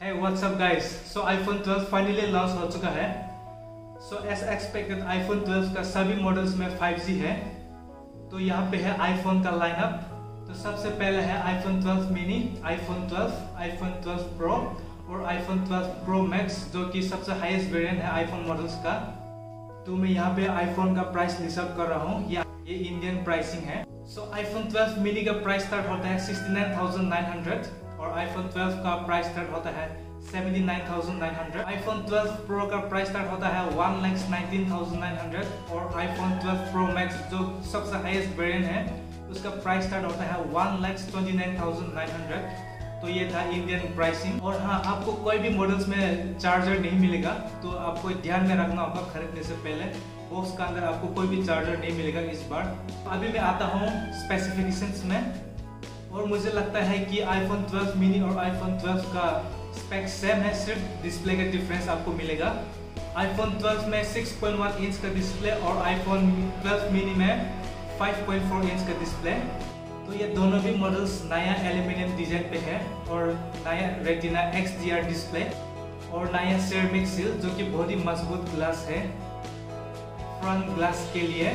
Hey, what's up guys? So iPhone 12 finally launch हो चुका है। सो एज एक्सपेक्टेड iPhone 12 का सभी मॉडल्स में 5G है। तो यहाँ पे है iPhone का लाइनअप तो सबसे पहले है iPhone 12 mini, iPhone 12, iPhone 12 Pro और iPhone 12 Pro Max जो कि सबसे हाईएस्ट वेरिएंट है iPhone मॉडल्स का। तो मैं यहाँ पे iPhone का प्राइस लिस्ट कर रहा हूँ। ये ये इंडियन प्राइसिंग है। सो so, iPhone 12 mini का प्राइस स्टार्ट होता है 69,900 और आईफोन 12 का प्राइस स्टार्ट होता है 79,900 आईफोन 12 प्रो का प्राइस स्टार्ट होता है 1,19,900 और आईफोन 12 प्रो मैक्स जो सबसे हाईएस्ट वेरिएंट है उसका प्राइस स्टार्ट होता है 1,29,900 तो ये था इंडियन प्राइसिंग और हाँ आपको कोई भी मॉडल्स में चार्जर नहीं मिलेगा तो आपको ध्यान में रखना होगा खरीदने से पहले। बॉक्स का अंदर आपको कोई भी चार्जर नहीं मिलेगा इस बार। अभी मैं आता हूँ स्पेसिफिकेशंस में। और मुझे लगता है कि आईफोन 12 मिनी और आईफोन 12 का स्पेक सेम है, सिर्फ़ डिस्प्ले का डिफरेंस आपको मिलेगा। आईफोन 12 में 6.1 इंच का डिस्प्ले और आईफोन 12 मिनी में 5.4 इंच का डिस्प्ले तो ये दोनों भी मॉडल्स नया एल्यूमिनियम डिज़ाइन पे है और नया रेटिना एक्स डिस्प्ले और नया सेरेमिक सील जो कि बहुत ही मज़बूत ग्लास है फ्रंट ग्लास के लिए।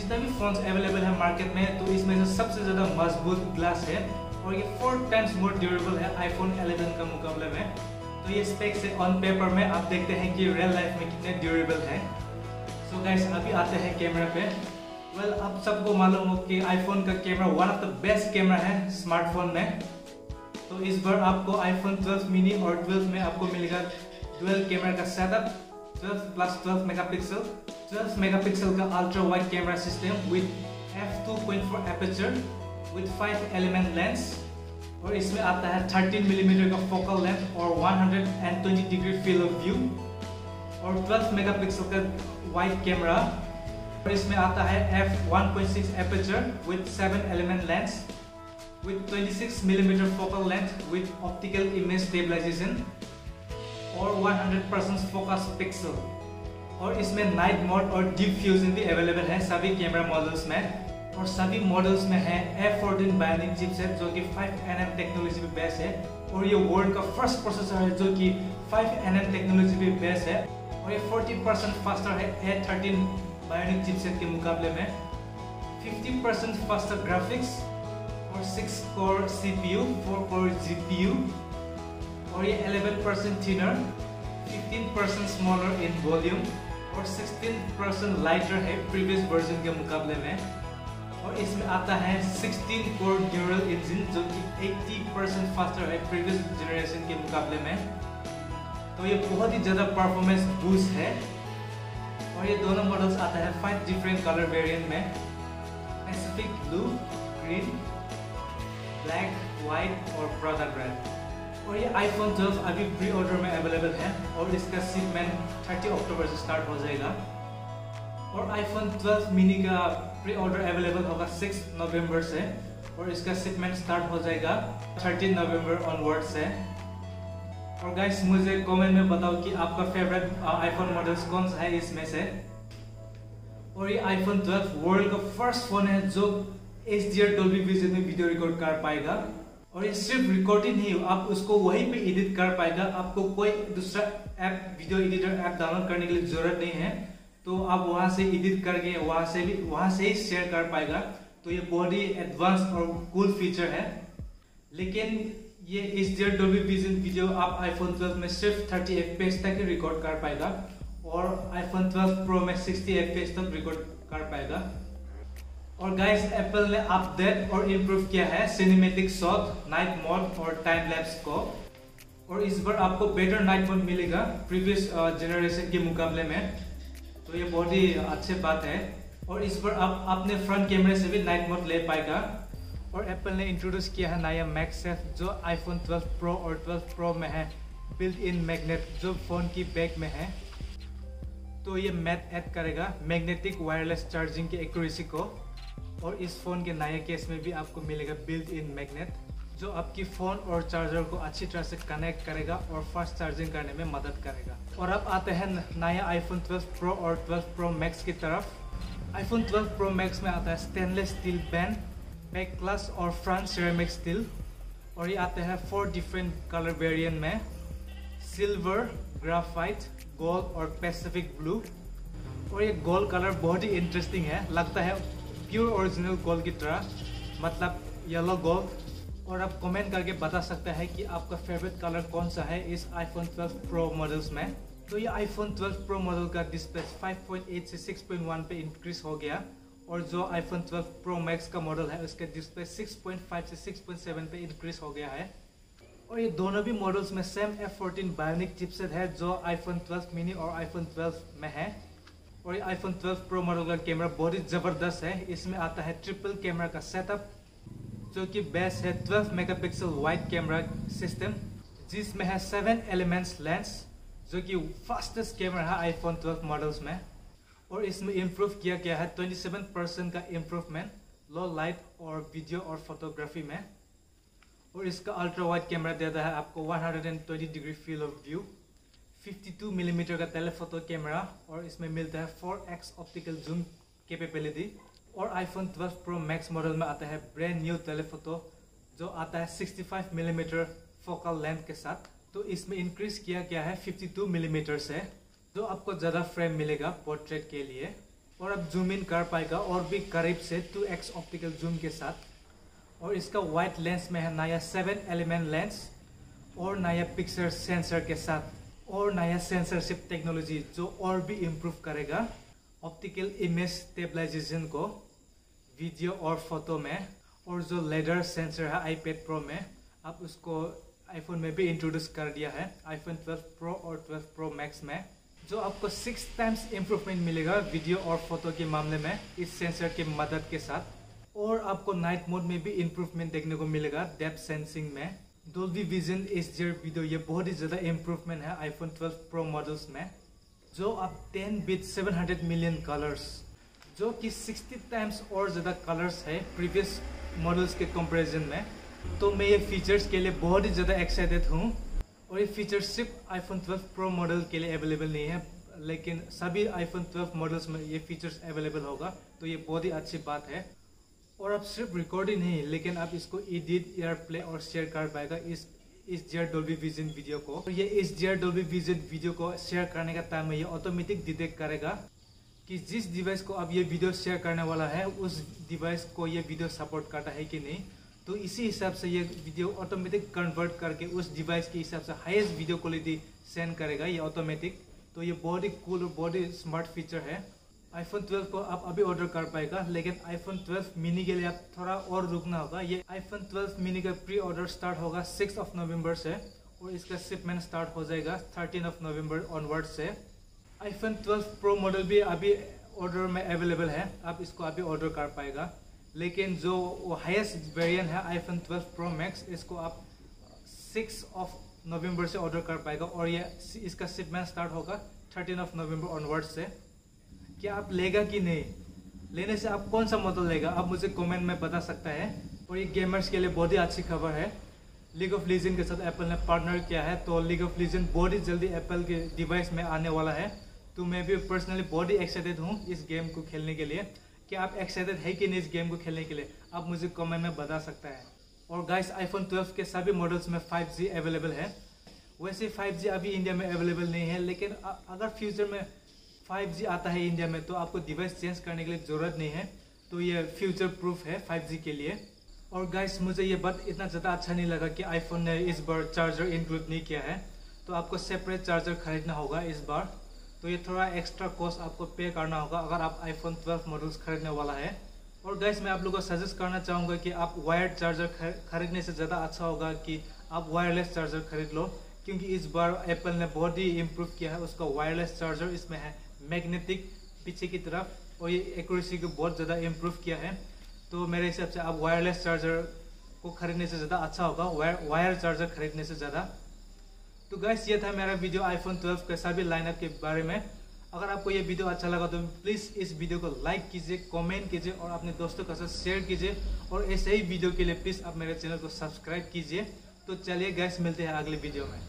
जितना भी फ़ोन अवेलेबल है मार्केट में तो इसमें जो सबसे ज़्यादा मज़बूत ग्लास है और ये फोर टाइम्स मोर ड्यूरेबल है आईफोन 11 का मुकाबले में। तो ये स्पेक से ऑन पेपर में आप देखते हैं कि रियल लाइफ में कितने ड्यूरेबल है। सो so गाइस अभी आते हैं कैमरा पे। वेल well, आप सबको मालूम हो कि आईफोन का camera one of the best camera है स्मार्टफ़ोन में। तो इस बार आपको आईफोन 12 मिनी और 12 में आपको मिलेगा डुअल कैमरा का सेटअप 12 प्लस 12 मेगापिक्सल 12 मेगापिक्सल का ultra wide camera system with f2.4 aperture with 5 element lens और इसमें आता है 13 मिलीमीटर का फोकल लेंथ और 120 डिग्री फ़ील्ड ऑफ़ व्यू और 12 मेगापिक्सल का वाइड कैमरा और इसमें आता है f1.6 aperture with 7 element lens with 26 millimeter focal length with optical image stabilization. और 100% फोकस पिक्सल और इसमें नाइट मोड और डीप फ्यूजन भी अवेलेबल है सभी कैमरा मॉडल्स में। और सभी मॉडल्स में है F14 बायोनिक चिपसेट जो कि 5 nm टेक्नोलॉजी पे बेस है। और ये वर्ल्ड का फ़र्स्ट प्रोसेसर है जो कि 5 nm टेक्नोलॉजी पे बेस है। और ये 40% फास्टर है A13 बायोनिक चिपसेट के मुकाबले में। 50% फास्टर ग्राफिक्स और 6 कोर CPU, 4 कोर GPU और ये 11% थिनर 15% स्मॉलर इन वॉल्यूम और 16% लाइटर है प्रीवियस वर्जन के मुकाबले में। और इसमें आता है 16 कोर न्यूरल इंजन जो कि 80% फास्टर है प्रीवियस जनरेशन के मुकाबले में। तो ये बहुत ही ज़्यादा परफॉर्मेंस बूस्ट है। और ये दोनों मॉडल्स आता है फाइव डिफरेंट कलर वेरिएंट में। Pacific blue green black white और प्रोडक्ट रेड और ये आईफोन 12 अभी प्री ऑर्डर में अवेलेबल है और इसका शिपमेंट 30 अक्टूबर से स्टार्ट हो जाएगा। और आईफोन 12 मिनी का प्री ऑर्डर अवेलेबल होगा 6 नवंबर से और इसका शिपमेंट स्टार्ट हो जाएगा 30 नवंबर ऑनवर्ड से। और गाइस मुझे कमेंट में बताओ कि आपका फेवरेट आईफोन मॉडल्स कौन सा है इसमें से? और ये आईफोन 12 वर्ल्ड का फ़र्स्ट फ़ोन है जो H D R Dolby vision में वीडियो रिकॉर्ड कर पाएगा। और ये सिर्फ़ रिकॉर्डिंग ही आप उसको वहीं पे एडिट कर पाएगा। आपको कोई दूसरा app video editor app download करने के लिए ज़रूरत नहीं है। तो आप वहाँ से एडिट करके, वहाँ से भी, वहाँ से ही शेयर कर पाएगा। तो ये बहुत ही एडवांस और कूल फीचर है। लेकिन ये इस डेयर डोबी विजन वीडियो आप आईफोन 12 में सिर्फ़ 30 एफ़ पेज तक ही रिकॉर्ड कर पाएगा। और आईफोन 12 प्रो में 60 एफ़ पेज तक रिकॉर्ड कर पाएगा। और गाइस एप्पल ने अपडेट और इम्प्रूव किया है सिनेमेटिक शॉट नाइट मोड और टाइम लैप्स को। और इस बार आपको बेटर नाइट मोड मिलेगा प्रीवियस जनरेशन के मुकाबले में। तो ये बहुत ही अच्छी बात है। और इस बार आप अपने फ्रंट कैमरे से भी नाइट मोड ले पाएगा। और एप्पल ने इंट्रोड्यूस किया है नया मैक्सेफ जो आईफोन 12 प्रो और 12 प्रो में है। बिल्ट इन मैग्नेट जो फ़ोन की बैग में है। तो ये मैथ ऐड करेगा मैग्नेटिक वायरलेस चार्जिंग की एक्यूरेसी को। और इस फ़ोन के नए केस में भी आपको मिलेगा बिल्ट इन मैग्नेट जो आपकी फ़ोन और चार्जर को अच्छी तरह से कनेक्ट करेगा और फास्ट चार्जिंग करने में मदद करेगा। और अब आते हैं नया आईफोन 12 प्रो और 12 प्रो मैक्स की तरफ़। आईफोन 12 प्रो मैक्स में आता है stainless steel and back glass और फ्रंट सिरेमिक स्टील और ये आते हैं फोर डिफरेंट कलर वेरिएंट में सिल्वर ग्राफाइट गोल्ड और पैसिफिक ब्लू और ये गोल्ड कलर बहुत ही इंटरेस्टिंग है, लगता है प्योर ओरिजिनल गोल्ड की तरह मतलब येलो गोल्ड और आप कमेंट करके बता सकते हैं कि आपका फेवरेट कलर कौन सा है इस आईफोन 12 प्रो मॉडल्स में। तो ये आईफोन 12 प्रो मॉडल का डिस्प्ले 5.8 से 6.1 पे इंक्रीज हो गया, और जो आईफोन 12 प्रो मैक्स का मॉडल है उसका डिस्प्ले 6.5 से 6.7 पे इंक्रीज हो गया है। और ये दोनों भी मॉडल्स में सेम F14 बायोनिक चिपसेट है जो आईफोन 12 मिनी और आईफोन 12 में है। और ये आईफोन 12 प्रो मॉडल का कैमरा बहुत ही ज़बरदस्त है। इसमें आता है ट्रिपल कैमरा का सेटअप जो कि बेस्ट है 12 मेगापिक्सल वाइड कैमरा सिस्टम जिसमें है सेवन एलिमेंट्स लेंस जो कि फास्टेस्ट कैमरा है आईफोन 12 मॉडल्स में। और इसमें इम्प्रूव किया गया है 27 परसेंट का इम्प्रूवमेंट लो लाइट और वीडियो और फोटोग्राफी में। और इसका अल्ट्रा वाइड कैमरा देता है आपको 120 degree field of view 52 millimetre का टेलीफोटो कैमरा और इसमें मिलता है 4x ऑप्टिकल जूम कैपेबिलिटी और आईफोन 12 प्रो मैक्स मॉडल में आता है ब्रांड न्यू टेलीफोटो जो आता है 65 मिलीमीटर फोकल लेंथ के साथ। तो इसमें इंक्रीज किया गया है 52 मिलीमीटर से, जो आपको ज़्यादा फ्रेम मिलेगा पोर्ट्रेट के लिए। और अब जूम इन कर पाएगा और भी करीब से 2x ऑप्टिकल जूम के साथ। और इसका वाइट लेंस में है नया सेवन एलिमेंट लेंस और नया पिक्चर सेंसर के साथ। और नया सेंसरशिप टेक्नोलॉजी जो और भी इम्प्रूव करेगा ऑप्टिकल इमेज स्टेबलाइजेशन को वीडियो और फ़ोटो में, और जो लेडर सेंसर है आईपैड प्रो में अब उसको आईफोन में भी इंट्रोड्यूस कर दिया है आईफोन 12 प्रो और 12 प्रो मैक्स में, जो आपको सिक्स टाइम्स इम्प्रूवमेंट मिलेगा वीडियो और फ़ोटो के मामले में, इस सेंसर की मदद के साथ। और आपको नाइट मोड में भी इम्प्रूवमेंट देखने को मिलेगा डेप सेंसिंग में। डोल्बी विजन एच वीडियो ये बहुत ही ज़्यादा इम्प्रूवमेंट है आईफोन 12 प्रो मॉडल्स में, जो अब 10 बिट 700 मिलियन कलर्स जो कि 60 टाइम्स और ज़्यादा कलर्स है प्रीवियस मॉडल्स के कंपैरिजन में तो मैं ये फीचर्स के लिए बहुत ही ज़्यादा एक्साइटेड हूँ। और ये फीचर सिर्फ़ आईफोन 12 प्रो मॉडल के लिए अवेलेबल नहीं है, लेकिन सभी आईफोन 12 मॉडल्स में ये फीचर्स अवेलेबल होगा तो ये बहुत ही अच्छी बात है। और अब सिर्फ़ रिकॉर्डिंग नहीं लेकिन आप इसको एडिट एयर प्ले और शेयर कर पाएगा इस इस जेयर डोल्बी विजन वीडियो को। तो ये इस जेयर डोल्बी विजन वीडियो को शेयर करने का टाइम ये ऑटोमेटिक डिटेक्ट करेगा कि जिस डिवाइस को अब ये वीडियो शेयर करने वाला है, उस डिवाइस को ये वीडियो सपोर्ट करता है कि नहीं। तो इसी हिसाब से ये वीडियो ऑटोमेटिक कन्वर्ट करके उस डिवाइस के हिसाब से हाईएस्ट वीडियो क्वालिटी सेंड करेगा, ये ऑटोमेटिक तो ये बहुत ही कूल और बहुत ही स्मार्ट फीचर है। आईफोन 12 को आप अभी ऑर्डर कर पाएगा, लेकिन आईफोन 12 मिनी के लिए आप थोड़ा और रुकना होगा। ये आईफोन 12 मिनी का प्री ऑर्डर स्टार्ट होगा सिक्स ऑफ़ नवंबर से, और इसका शिपमेंट स्टार्ट हो जाएगा थर्टीन ऑफ़ नवंबर ऑनवर्ड से। आईफोन 12 प्रो मॉडल भी अभी ऑर्डर में अवेलेबल है, आप इसको अभी ऑर्डर कर पाएगा। लेकिन जो हाईएस्ट वेरिएंट है आईफोन 12 प्रो मैक्स इसको आप सिक्स ऑफ़ नवंबर से ऑर्डर कर पाएगा, और ये इसका शिपमेंट स्टार्ट होगा थर्टीन ऑफ़ नवंबर ऑनवर्ड से। क्या आप लेगा कि नहीं? लेने से आप कौन सा मॉडल लेगा? आप मुझे कमेंट में बता सकता है। और ये गेमर्स के लिए बहुत ही अच्छी खबर है। लीग ऑफ़ लीजन के साथ एप्पल ने पार्टनर किया है तो लीग ऑफ़ लीजन बहुत ही जल्दी एप्पल के डिवाइस में आने वाला है। तो मैं भी पर्सनली बहुत ही एक्साइटेड हूँ इस गेम को खेलने के लिए। क्या आप एक्साइटेड है कि नहीं इस गेम को खेलने के लिए? आप मुझे कमेंट में बता सकता है। और गाइस आईफोन 12 के सभी मॉडल्स में 5G अवेलेबल है। वैसे 5G अभी इंडिया में अवेलेबल नहीं है, लेकिन अगर फ्यूचर में 5G आता है इंडिया में तो आपको डिवाइस चेंज करने के लिए ज़रूरत नहीं है। तो ये फ्यूचर प्रूफ है 5G के लिए। और गाइस मुझे ये बात इतना ज़्यादा अच्छा नहीं लगा कि आईफोन ने इस बार चार्जर इंक्लूड नहीं किया है। तो आपको सेपरेट चार्जर खरीदना होगा इस बार। तो ये थोड़ा एक्स्ट्रा कॉस्ट आपको पे करना होगा अगर आप आईफोन 12 मॉडल्स खरीदने वाला है। और गैस मैं आप लोगों को सजेस्ट करना चाहूँगा कि आप वायर्ड चार्जर खरीदने से ज़्यादा अच्छा होगा कि आप वायरलेस चार्जर खरीद लो। क्योंकि इस बार एप्पल ने बहुत ही इम्प्रूव किया है, उसका वायरलेस चार्जर इसमें है मैग्नेटिक पीछे की तरफ़ और ये एक्यूरेसी को बहुत ज़्यादा इम्प्रूव किया है। तो मेरे हिसाब से आप वायरलेस चार्जर को खरीदने से ज़्यादा अच्छा होगा। वायर वायर चार्जर खरीदने से ज़्यादा। तो गैस ये था मेरा वीडियो आईफोन 12 के सभी लाइनअप के बारे में। अगर आपको ये वीडियो अच्छा लगा तो प्लीज़ इस वीडियो को लाइक कीजिए कमेंट कीजिए और अपने दोस्तों के साथ शेयर कीजिए। और ऐसे ही वीडियो के लिए प्लीज़ आप मेरे चैनल को सब्सक्राइब कीजिए। तो चलिए गैस मिलते हैं अगले वीडियो में।